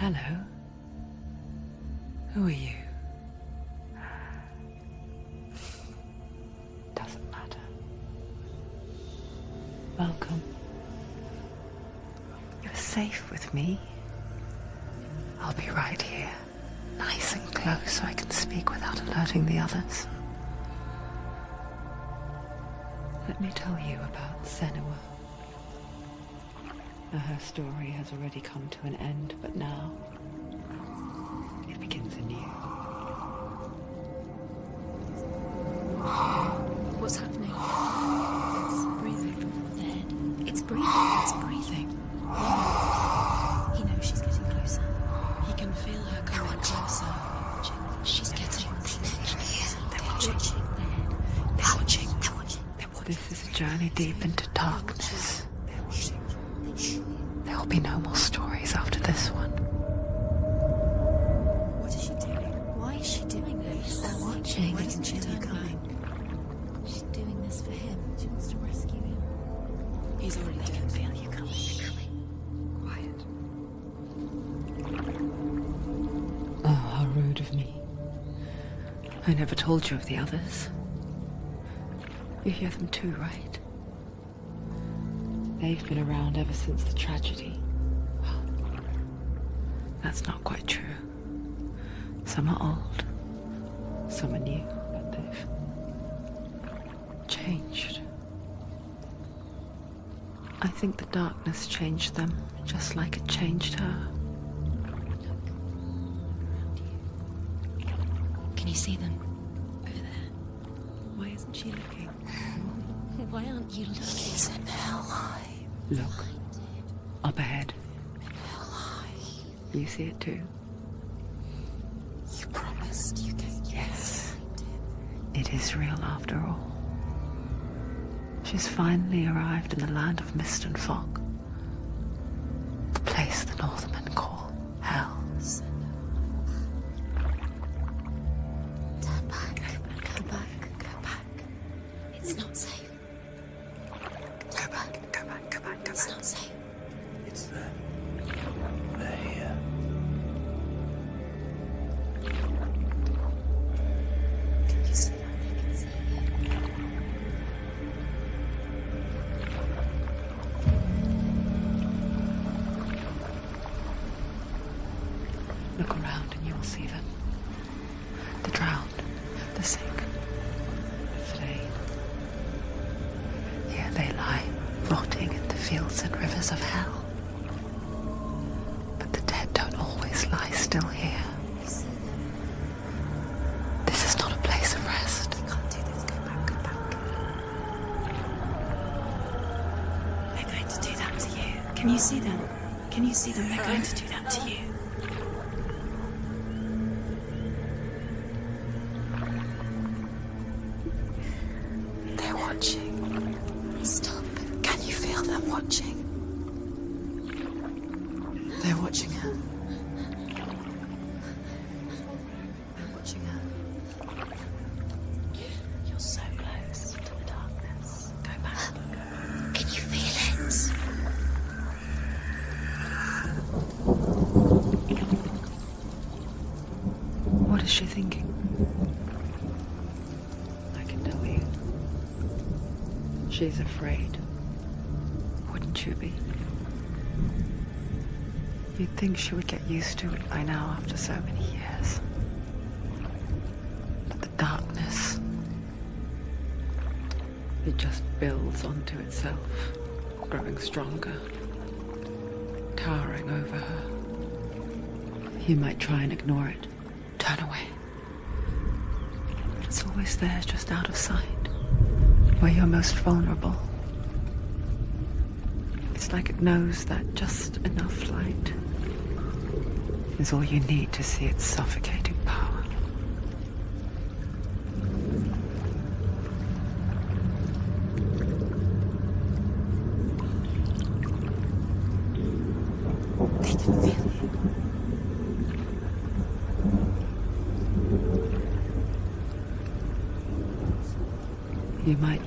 Hello. Who are you? Doesn't matter. Welcome. You're safe with me. I'll be right here, nice and close so I can speak without alerting the others. Let me tell you about Senua. Her story has already come to an end, but now I never told you of the others. You hear them too, right? They've been around ever since the tragedy. Well, that's not quite true. Some are old, some are new, but they've changed. I think the darkness changed them, just like it changed her. Why aren't you looking? He's in hell high. Look. Up ahead. You see it too? You promised you could. Yes. It is real after all. She's finally arrived in the land of mist and fog. Look around and you will see them. The drowned, the sick, the slain. Here they lie, rotting in the fields and rivers of hell. But the dead don't always lie still here. You see them. This is not a place of rest. Can't do this. Go back. Go back. They're going to do that to you. Can you see them? Can you see them? They're going to do that to you. She thinking? I can tell you. She's afraid. Wouldn't you be? You'd think she would get used to it by now after so many years. But the darkness. It just builds onto itself, growing stronger, towering over her. You might try and ignore it, turn away. Always there, just out of sight, where you're most vulnerable. It's like it knows that just enough light is all you need to see it suffocating power. They can feel it. You might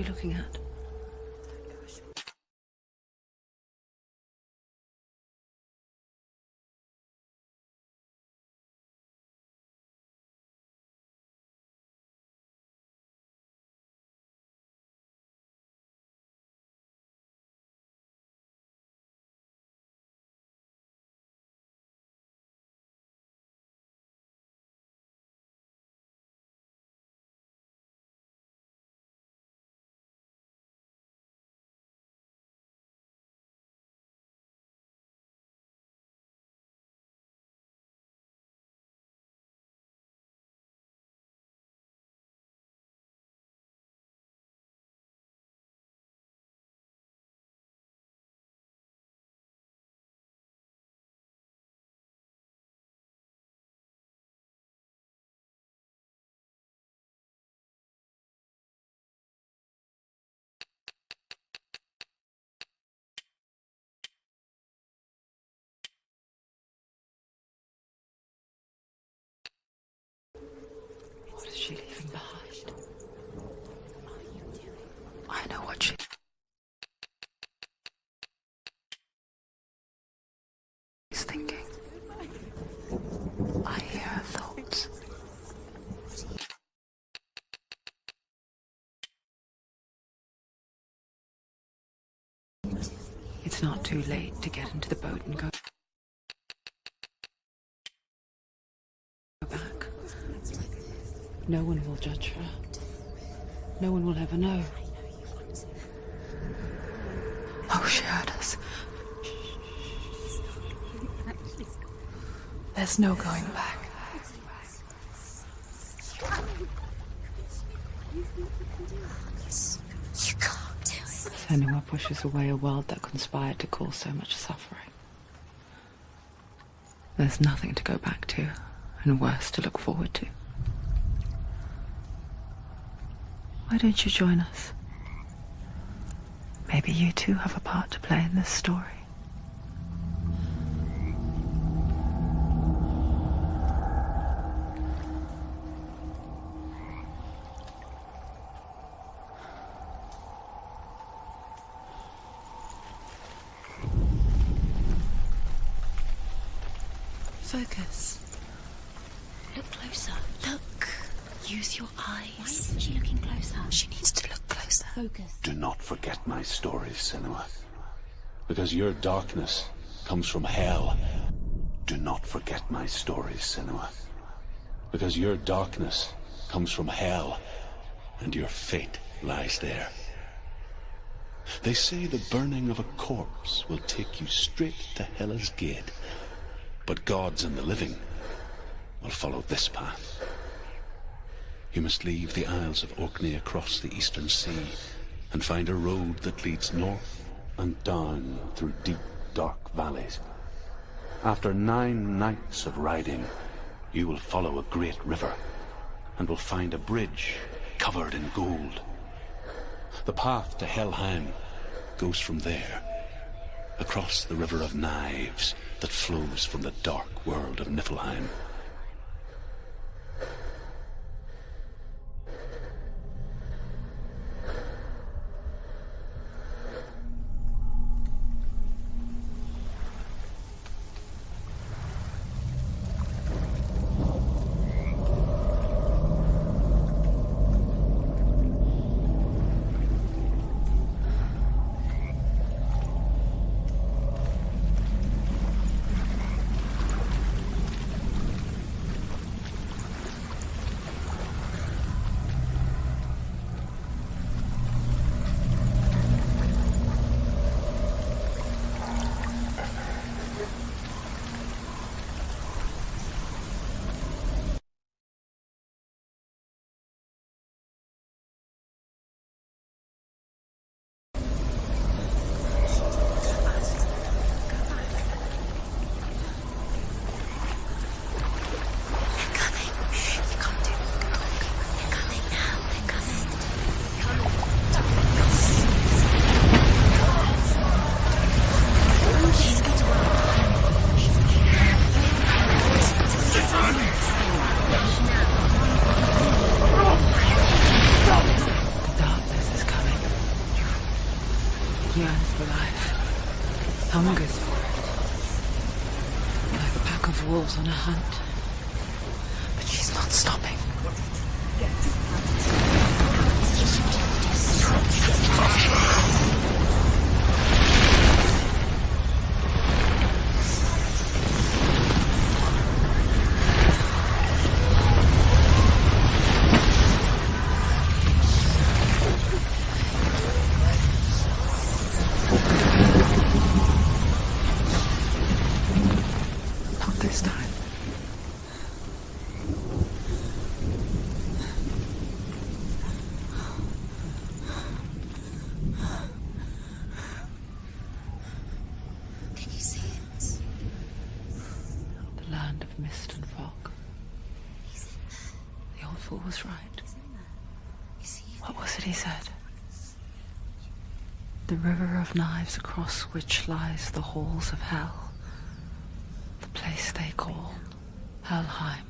She looking at? She leaving behind? I know what she. is thinking. I hear her thoughts. It's not too late to get into the boat and go back. No one will judge her. No one will ever know. Oh, she heard us. There's no going back. You can't do it. Senua pushes away a world that conspired to cause so much suffering. There's nothing to go back to, and worse to look forward to. Why don't you join us? Maybe you too have a part to play in this story. Focus. Look closer. Look. Use your eyes. Why isn't she looking closer? She needs to look closer. Focus. Do not stories, Senua. Because your darkness comes from hell. Do not forget my stories, Senua. Because your darkness comes from hell, and your fate lies there. They say the burning of a corpse will take you straight to Hela's gate, but gods and the living will follow this path. You must leave the Isles of Orkney across the eastern sea and find a road that leads north and down through deep, dark valleys. After nine nights of riding, you will follow a great river and will find a bridge covered in gold. The path to Helheim goes from there, across the river of knives that flows from the dark world of Niflheim. This time. Can you see it? The land of mist and fog. He's in there. The old fool was right. He's in there. You see? What was it he said? The river of knives across which lies the halls of hell. The place they call Helheim.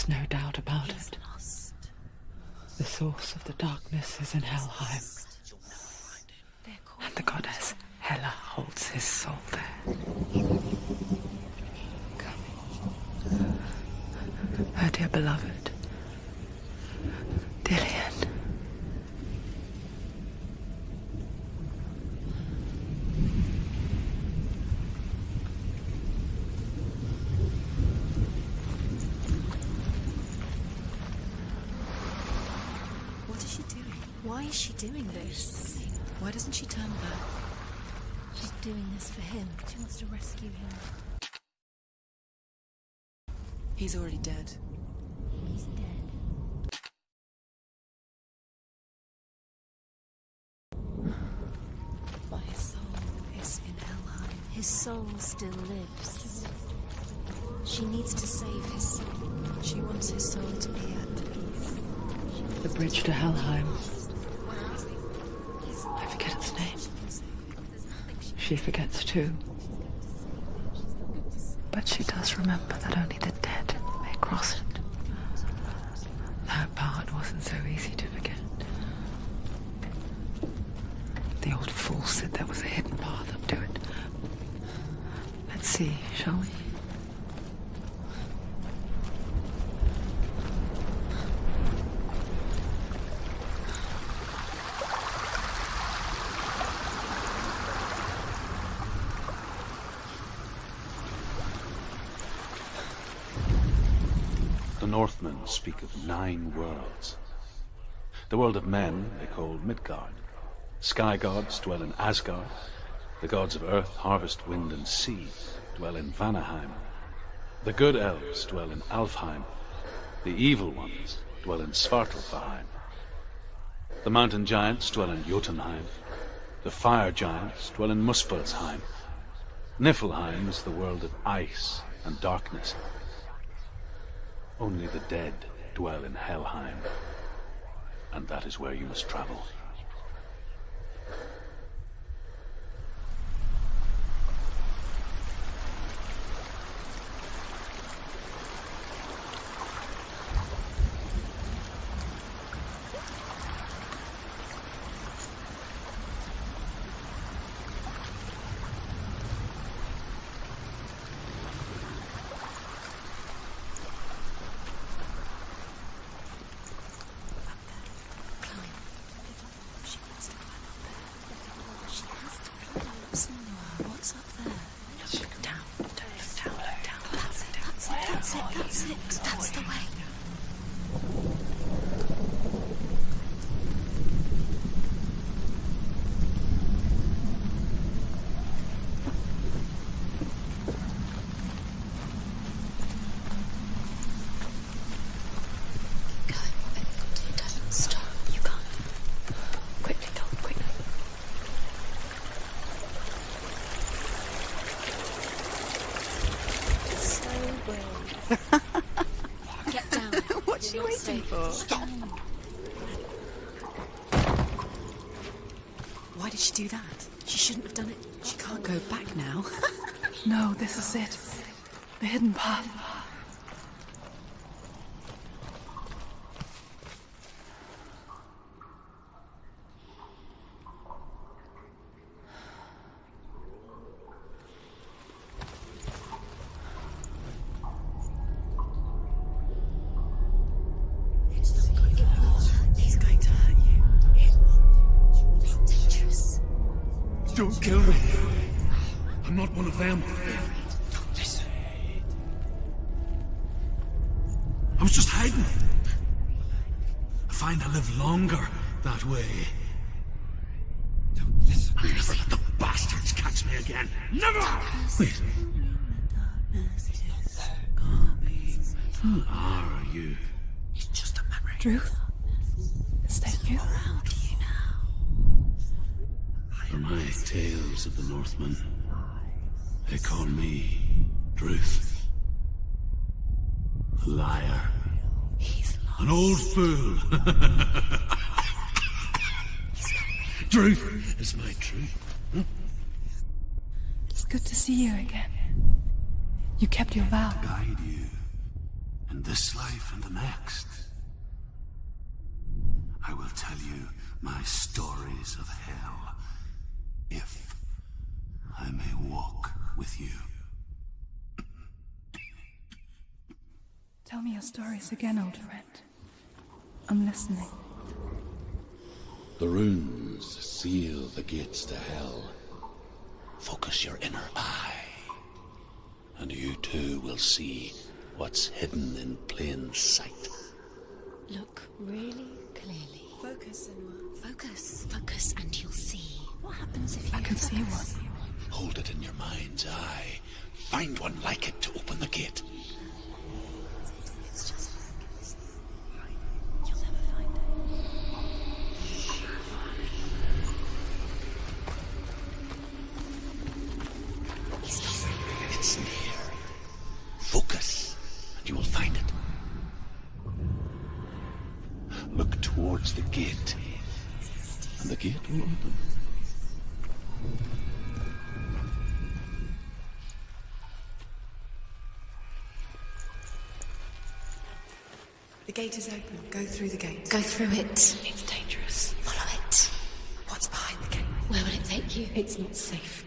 Is no doubt about it. The source of the darkness is in Helheim, and the goddess Hela holds his soul there. Her dear beloved, Dillion. What is she doing? Why is she doing this? Why doesn't she turn back? She's doing this for him. She wants to rescue him. He's already dead. He's dead. But his soul is in Helheim. His soul still lives. She needs to save his soul. She wants his soul to be at peace. The bridge to Helheim. She forgets too. But she does remember that only the dead may cross it. That part wasn't so easy to forget. The old fool said there was a hidden path up to it. Let's see, shall we? The Northmen speak of nine worlds. The world of men they call Midgard. Sky gods dwell in Asgard. The gods of earth, harvest, wind, and sea dwell in Vanaheim. The good elves dwell in Alfheim. The evil ones dwell in Svartalfheim. The mountain giants dwell in Jotunheim. The fire giants dwell in Muspelheim. Niflheim is the world of ice and darkness. Only the dead dwell in Helheim. And that is where you must travel. Climb. She wants to climb up there. She has to climb. Senua, what's up there? Look down. Don't look down. Look down. That's it. That's it. That's it. That's the way. Go. Don't stop. You can't. Quickly, go. Quickly. So brave. Get down. What's You're she waiting safe. for? Stop. Why did she do that? She shouldn't have done it. She can't go back now. No, this is it. The hidden path. That way. Never let the bastards catch me again. Never! Wait. Who are you? It's just a memory. Druth? Is that you? Around you now. For my tales of the Northmen, they call me Druth. Liar. He's lost. An old fool. truth is my truth. It's good to see you again. You kept your vow. Guide you in this life and the next. I will tell you my stories of hell, if I may walk with you. Tell me your stories again, old friend. I'm listening. The runes seal the gates to hell. Focus your inner eye, and you too will see what's hidden in plain sight. Look really clearly. Focus, Senua. Focus, focus, and you'll see. What happens if you I can see one. Hold it in your mind's eye. Find one like it to open the gate. Towards the gate, and the gate will open. The gate is open. Go through the gate. Go through it. It's dangerous. Follow it. What's behind the gate? Where will it take you? It's not safe.